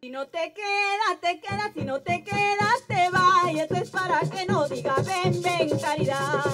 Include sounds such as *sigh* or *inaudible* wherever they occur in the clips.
Si no te quedas, te quedas, si no te quedas, te vas. Y es para que no diga ven, ven, caridad.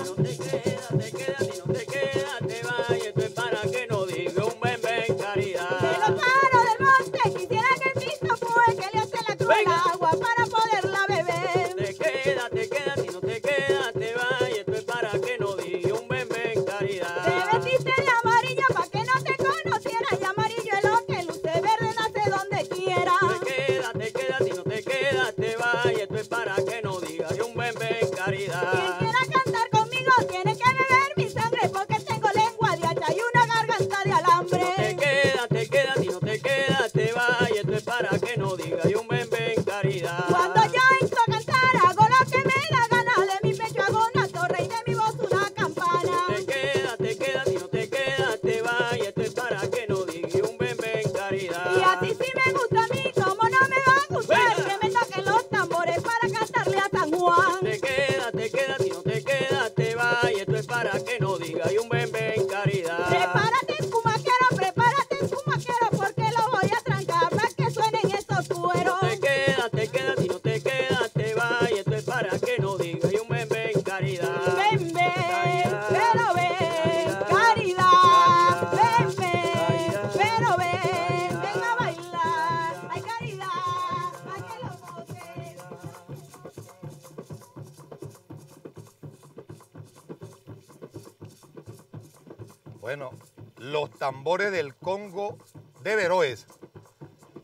Tambores del Congo de Veroes,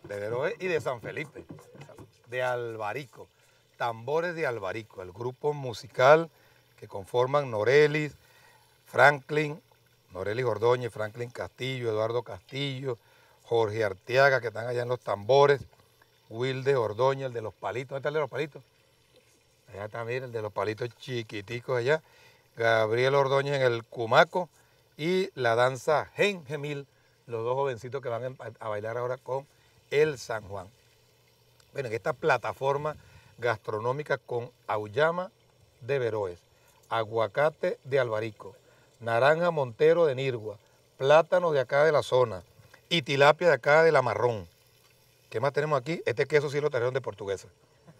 de Veroes y de San Felipe, de Albarico. Tambores de Albarico, el grupo musical que conforman Norelis, Franklin, Norelis Ordóñez, Franklin Castillo, Eduardo Castillo, Jorge Arteaga, que están allá en los tambores, Wilde Ordóñez, el de los palitos, ¿dónde está el de los palitos? Allá mira, el de los palitos chiquiticos allá. Gabriel Ordóñez en el Cumaco y la danza Gen Gemil, los dos jovencitos que van a, bailar ahora con el San Juan. Bueno, en esta plataforma gastronómica con auyama de Veroes, aguacate de Albarico, naranja montero de Nirgua, plátano de acá de la zona y tilapia de acá de la marrón. ¿Qué más tenemos aquí? Este queso sí lo trajeron de portuguesa.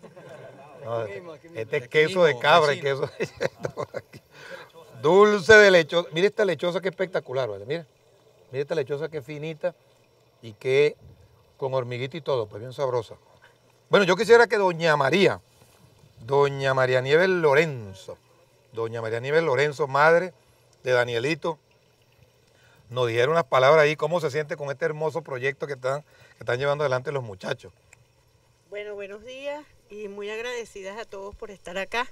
*laughs* No, este es queso de cabra y queso de *laughs* Dulce de lechosa. Mire esta lechosa que espectacular, ¿vale? Mire. Mire esta lechosa que finita y que con hormiguita y todo, pues bien sabrosa. Bueno, yo quisiera que doña María, doña María Nieves Lorenzo, doña María Nieves Lorenzo, madre de Danielito, nos dijera unas palabras ahí, cómo se siente con este hermoso proyecto que están, que están llevando adelante los muchachos. Bueno, buenos días y muy agradecidas a todos por estar acá.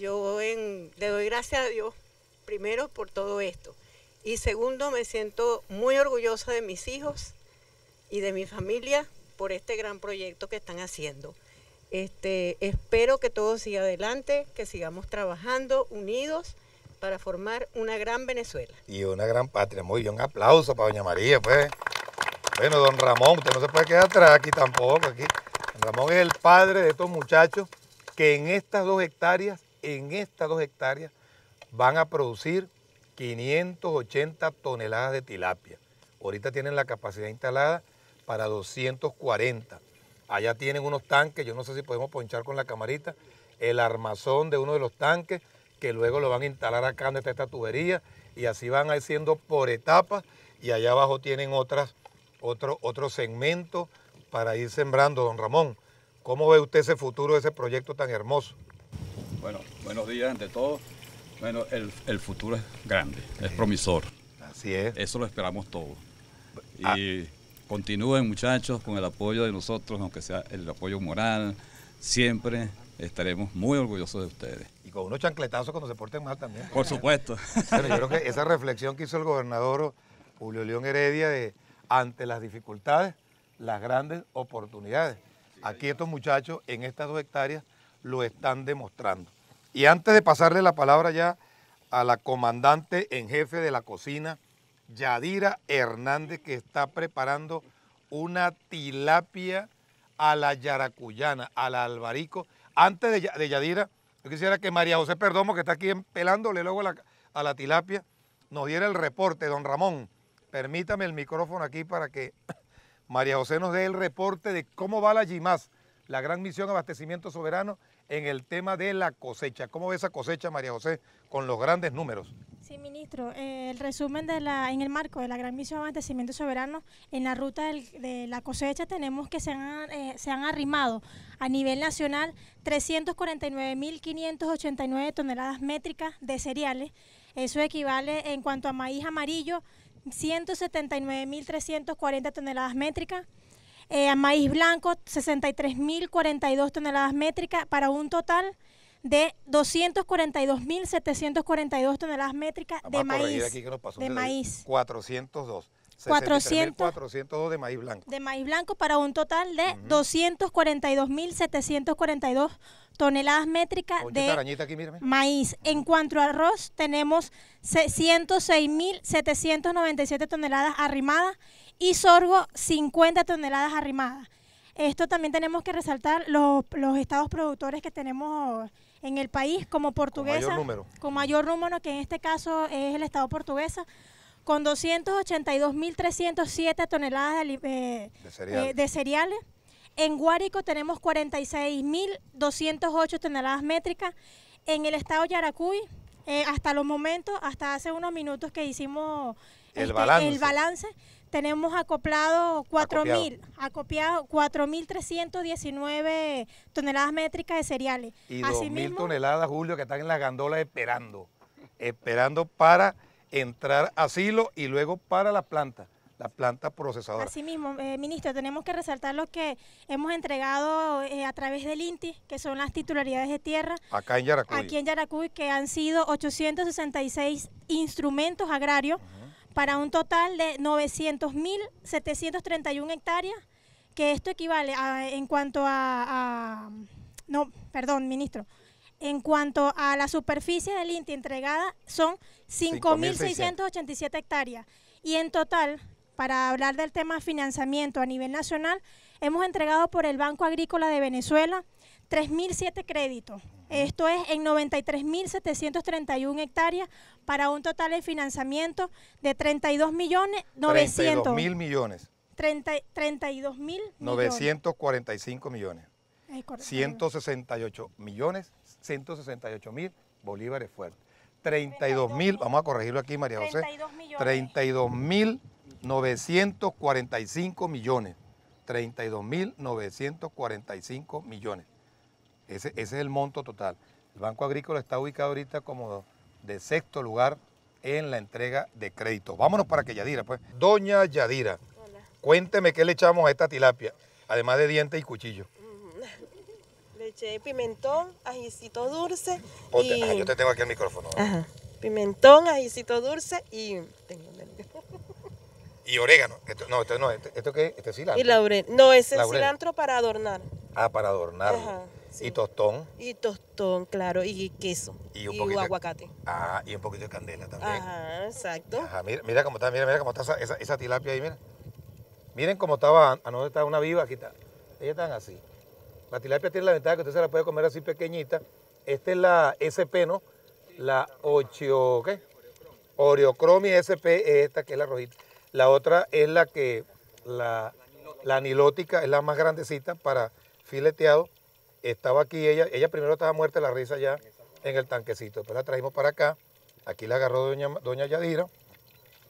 Yo le doy gracias a Dios, primero por todo esto. Y segundo, me siento muy orgullosa de mis hijos y de mi familia por este gran proyecto que están haciendo. Este, espero que todo siga adelante, que sigamos trabajando unidos para formar una gran Venezuela. Y una gran patria. Muy bien, un aplauso para doña María, pues. Bueno, don Ramón, usted no se puede quedar atrás aquí tampoco. Aquí. Don Ramón es el padre de estos muchachos que en estas dos hectáreas, en estas dos hectáreas, van a producir 580 toneladas de tilapia. Ahorita tienen la capacidad instalada para 240. Allá tienen unos tanques, yo no sé si podemos ponchar con la camarita, el armazón de uno de los tanques, que luego lo van a instalar acá donde está esta tubería, y así van haciendo por etapas, y allá abajo tienen otras, otro, otro segmento para ir sembrando. Don Ramón, ¿cómo ve usted ese futuro de ese proyecto tan hermoso? Bueno, buenos días ante todo. Bueno, el, el futuro es grande, es promisor. Así es. Eso lo esperamos todos. Ah. Y continúen muchachos con el apoyo de nosotros, aunque sea el apoyo moral. Siempre estaremos muy orgullosos de ustedes. Y con unos chancletazos cuando se porten mal también. Por supuesto. Bueno, yo creo que esa reflexión que hizo el gobernador Julio León Heredia de ante las dificultades, las grandes oportunidades. Aquí estos muchachos en estas dos hectáreas lo están demostrando. Y antes de pasarle la palabra ya a la comandante en jefe de la cocina, Yadira Hernández, que está preparando una tilapia a la yaracuyana, a la albarico. Antes de, Ya- de Yadira, yo quisiera que María José Perdomo, que está aquí pelándole luego a la, a la tilapia, nos diera el reporte, don Ramón. permítame el micrófono aquí para que *coughs* María José nos dé el reporte de cómo va la GIMAS, la gran misión abastecimiento soberano, en el tema de la cosecha. ¿Cómo ve esa cosecha, María José, con los grandes números? Sí, ministro, eh, el resumen de la, en el marco de la gran misión de abastecimiento soberano, en la ruta de la cosecha tenemos que se han, eh, se han arrimado a nivel nacional 349.589 toneladas métricas de cereales. Eso equivale en cuanto a maíz amarillo, 179.340 toneladas métricas. Eh, maíz blanco, 63.042 toneladas métricas, para un total de 242.742 toneladas métricas Vamos de maíz. aquí que nos pasó de maíz. 402. 400. 402 de maíz blanco. De maíz blanco para un total de 242.742 toneladas métricas de aquí, maíz. En cuanto a arroz, tenemos se- 106.797 toneladas arrimadas y sorgo 50 toneladas arrimadas. Esto también tenemos que resaltar los, los estados productores que tenemos en el país, como portuguesa, número. con mayor número, que en este caso es el estado portuguesa, con 282.307 toneladas de, eh, De cereales. eh, de cereales. En Guárico tenemos 46.208 toneladas métricas. En el estado Yaracuy, eh, hasta los momentos, hasta hace unos minutos que hicimos este, El balance. el balance, tenemos acoplado 4.000, acopiado 4.319 toneladas métricas de cereales. Y 2.000 Asimismo, toneladas, Julio, que están en la gandola esperando. Esperando para entrar a silo y luego para la planta, la planta procesadora. Asimismo, eh, ministro, tenemos que resaltar lo que hemos entregado eh, a través del INTI, que son las titularidades de tierra, Acá en Yaracuy. aquí en Yaracuy, que han sido 866 instrumentos agrarios para un total de 900.731 hectáreas, que esto equivale a, en cuanto a, no, perdón, ministro, en cuanto a la superficie del INTI entregada son 5.687 hectáreas y en total, para hablar del tema financiamiento a nivel nacional, hemos entregado por el Banco Agrícola de Venezuela 3.007 créditos. Esto es en 93.731 hectáreas para un total de financiamiento de 32 millones 900. 32 mil millones. 30 32 mil 945 millones. millones. 168 millones, 168 mil bolívares fuertes. 32 mil, vamos a corregirlo aquí, María José. 32 millones. 32 mil 945 millones. 32 mil 945 millones. Ese, ese es el monto total. El Banco Agrícola está ubicado ahorita como de sexto lugar en la entrega de crédito. Vámonos para que Yadira, pues. Doña Yadira, cuénteme qué le echamos a esta tilapia, además de dientes y cuchillo. Le eché pimentón, ajicito dulce Ponte- y... ah, yo te tengo aquí el micrófono. Ajá. Pimentón, ajicito dulce y... tengo. Y orégano. Esto, no, esto no, esto, ¿esto qué? es? Este es cilantro. Y laurel. No, es el cilantro para adornar. Ah, para adornarlo. Ajá. Y tostón. Y tostón, claro, y queso. Y un poquito aguacate. Ah, y un poquito de candela también. Ajá, exacto. Ajá, mira, mira cómo está, mira, mira cómo está esa, esa- esa tilapia ahí, mira. Miren cómo estaba, a no está una viva, aquí está. Ellas están así. La tilapia tiene la ventaja que usted se la puede comer así pequeñita. Esta es la SP, ¿no? La 8, ¿qué? Oreocromia SP es esta que es la rojita. La otra es la que, la, la anilótica es la más grandecita para fileteado. Estaba aquí ella, ella primero estaba muerta de la risa ya en el tanquecito. Después la trajimos para acá. Aquí la agarró doña, doña Yadira.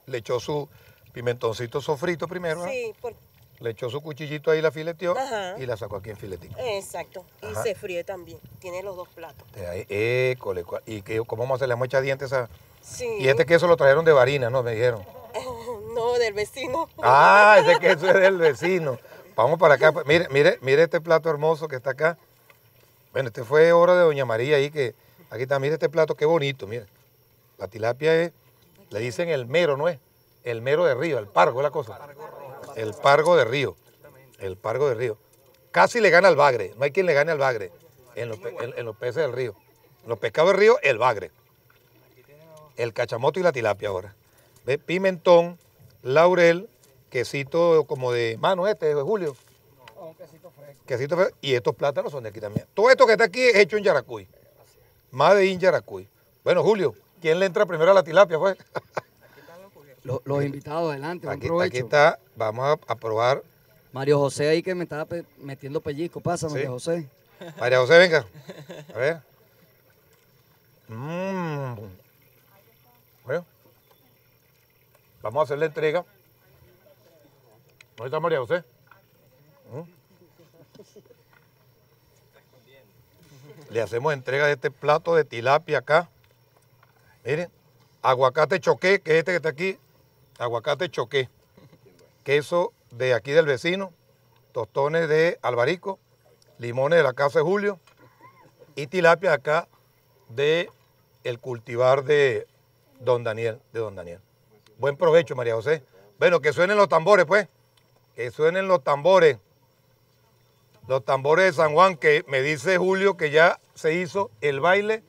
Le echó su pimentoncito sofrito primero. ¿verdad? Sí, por- Le echó su cuchillito ahí, la fileteó Ajá. y la sacó aquí en filetito. exacto. Y se fríe también. Tiene los dos platos. Ahí, école, ¿Y qué, cómo hacer? Le echado dientes a... Sí. Y este queso lo trajeron de varina, ¿no? Me dijeron. *laughs* no, del vecino. Ah, ese *laughs* queso es del vecino. Vamos para acá. pues, Mire, mire, mire este plato hermoso que está acá. Bueno, este fue obra de Doña María ahí que aquí está, mire este plato, qué bonito, mire. La tilapia es, le dicen el mero, ¿no es? El mero de río, el pargo es la cosa. El pargo de río. El pargo de río. Casi le gana al bagre, no hay quien le gane al bagre en los, en los peces del río. En los pescados del río, el bagre. El cachamoto y la tilapia ahora. ¿Ve? Pimentón, laurel, quesito como de mano este, de Julio. Quesito fresco. Y estos plátanos son de aquí también. Todo esto que está aquí es hecho en Yaracuy. Más de in Yaracuy. Bueno, Julio, ¿quién le entra primero a la tilapia, pues? Lo- los invitados, adelante, Aquí, aquí está, vamos a, a probar. Mario José ahí que me estaba pe- metiendo pellizco. Pasa, Sí. María José. María José, venga. A ver. Mm. Bueno. Vamos a hacer la entrega. ¿Dónde está María José? Le hacemos entrega de este plato de tilapia acá. Miren, aguacate choqué, que es este que está aquí. Aguacate choqué. Queso de aquí del vecino. Tostones de albarico limones de la casa de Julio y tilapia acá de el cultivar de Don Daniel, de Don Daniel. Buen provecho, María José. Bueno, que suenen los tambores, pues. Que suenen los tambores. Los tambores de San Juan, que me dice Julio que ya se hizo el baile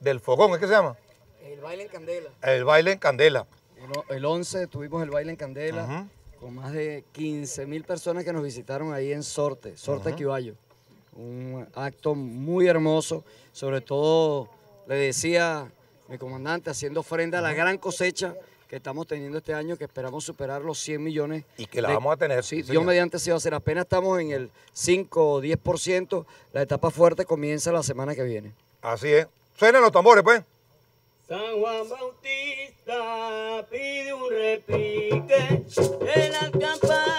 del fogón, ¿es que se llama? El baile en candela. El baile en candela. El, el 11 tuvimos el baile en candela con más de 15 mil personas que nos visitaron ahí en Sorte, Sorte. Quiballo. Un acto muy hermoso, sobre todo le decía mi comandante haciendo ofrenda a la gran cosecha que estamos teniendo este año, que esperamos superar los 100 millones. Y que la de- vamos a tener. Sí, Dios mediante se va a hacer. Apenas estamos en el 5 o 10%. La etapa fuerte comienza la semana que viene. Así es. Suenen los tambores, pues. San Juan Bautista pide un repique de las campanas